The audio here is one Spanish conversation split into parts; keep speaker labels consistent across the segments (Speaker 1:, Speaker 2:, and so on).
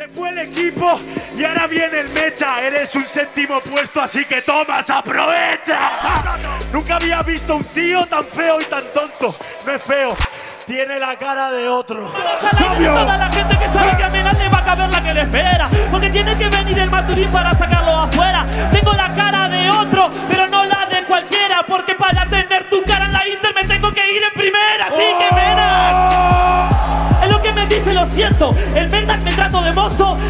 Speaker 1: Se fue el equipo y ahora viene el mecha. Eres un séptimo puesto, así que tomas, aprovecha. Nunca había visto un tío tan feo y tan tonto. No es feo, tiene la cara de otro.
Speaker 2: Cambio. Toda la gente que sabe que a Menal le va a caber la que le espera. Porque tiene que venir el Maturín para sacarlo afuera. Tengo la cara de otro, pero no la de cualquiera. Porque para tener tu cara en la Inter me tengo que ir en primera. Así que Menac. Es lo que me dice, lo siento. El Menac me trato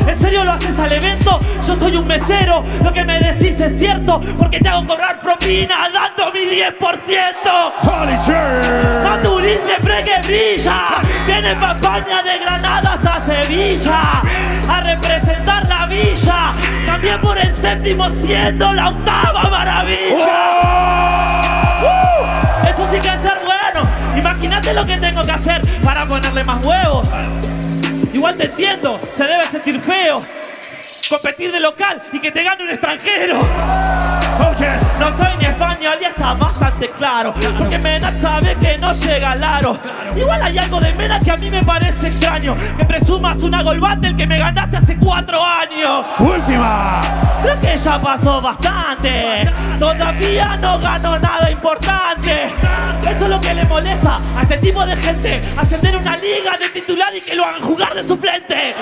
Speaker 2: ¿En serio lo haces al evento? Yo soy un mesero. Lo que me decís es cierto. Porque te hago cobrar propina dando mi 10%. Maturín siempre que brilla. Viene pa' España de Granada hasta Sevilla. A representar la villa. También por el séptimo siendo la octava maravilla. Uh, eso sí que es ser bueno. Imagínate lo que tengo que hacer para ponerle más huevos. Igual te entiendo, se debe sentir feo. Competir de local y que te gane un extranjero. No soy ni español y está bastante claro. Porque Mena sabe que no llega al aro. Igual hay algo de Mena que a mí me parece extraño. Que presumas una gol battle que me ganaste hace cuatro años.
Speaker 3: Última.
Speaker 2: Creo que ya pasó bastante. Todavía no ganó nada importante. Que le molesta a este tipo de gente. Ascender una liga de titular y que lo hagan jugar de suplente.